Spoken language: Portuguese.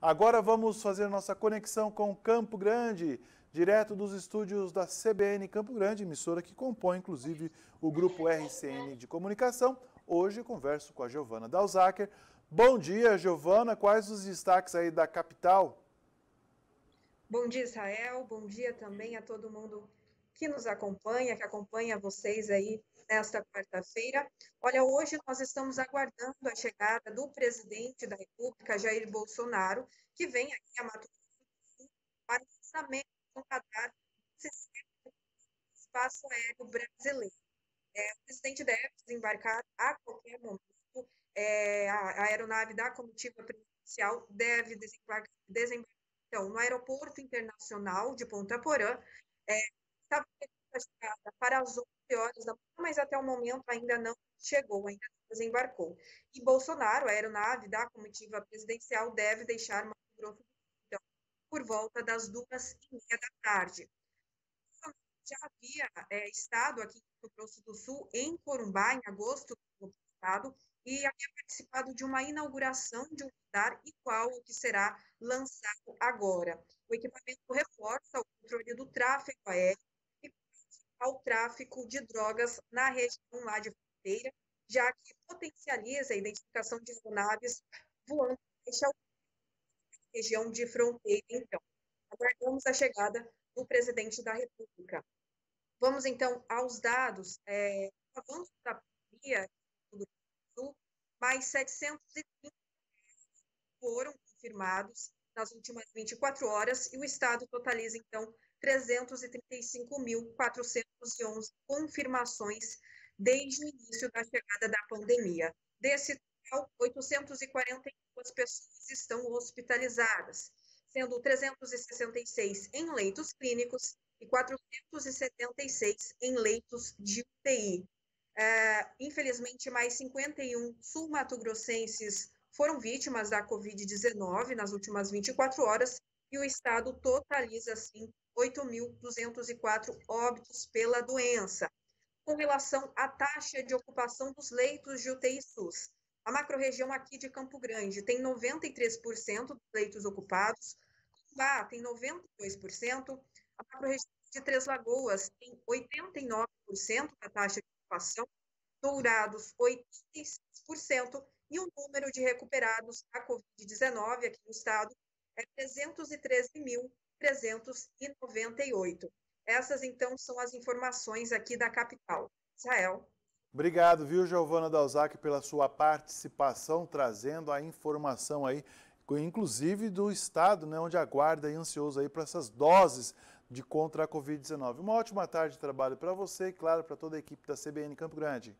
Agora vamos fazer nossa conexão com Campo Grande, direto dos estúdios da CBN Campo Grande, emissora que compõe inclusive o grupo RCN de comunicação. Hoje converso com a Giovana Dalzacker. Bom dia, Giovana. Quais os destaques aí da capital? Bom dia, Israel. Bom dia também a todo mundo que nos acompanha, que acompanha vocês aí nesta quarta-feira. Olha, hoje nós estamos aguardando a chegada do presidente da República, Jair Bolsonaro, que vem aqui a Mato Grosso para o lançamento do radar do espaço aéreo brasileiro. É, o presidente deve desembarcar a qualquer momento. É, a, aeronave da comitiva presidencial deve desembarcar, desembarcar então, no Aeroporto Internacional de Ponta Porã. É, estava chegada para as 11 horas da manhã, mas até o momento ainda não chegou, ainda não desembarcou. E Bolsonaro, a aeronave da comitiva presidencial, deve deixar Mato Grosso então, por volta das duas e meia da tarde. Já havia é, estado aqui no Mato Grosso do Sul, em Corumbá, em agosto do passado, e havia participado de uma inauguração de um radar igual ao que será lançado agora. O equipamento reforça o controle do tráfego aéreo ao tráfico de drogas na região lá de fronteira, já que potencializa a identificação de aeronaves voando na região de fronteira. Então, aguardamos a chegada do presidente da República. Vamos, então, aos dados. É, avanço da pandemia do Sul, mais 730 foram confirmados nas últimas 24 horas e o Estado totaliza, então, 335.411 confirmações desde o início da chegada da pandemia. Desse total, 842 pessoas estão hospitalizadas, sendo 366 em leitos clínicos e 476 em leitos de UTI. É, infelizmente, mais 51 sul-mato-grossenses foram vítimas da Covid-19 nas últimas 24 horas e o estado totaliza, assim, 8.204 óbitos pela doença. Com relação à taxa de ocupação dos leitos de UTI SUS, a macro-região aqui de Campo Grande tem 93% dos leitos ocupados, Cumbá tem 92%, a macro-região de Três Lagoas tem 89% da taxa de ocupação, Dourados 86%, e o número de recuperados da Covid-19 aqui no estado é 313 mil 398. Essas, então, são as informações aqui da capital. Israel. Obrigado, viu, Giovana Dalzac, pela sua participação, trazendo a informação aí, inclusive do Estado, né, onde aguarda e ansioso aí para essas doses de contra a Covid-19. Uma ótima tarde de trabalho para você e, claro, para toda a equipe da CBN Campo Grande.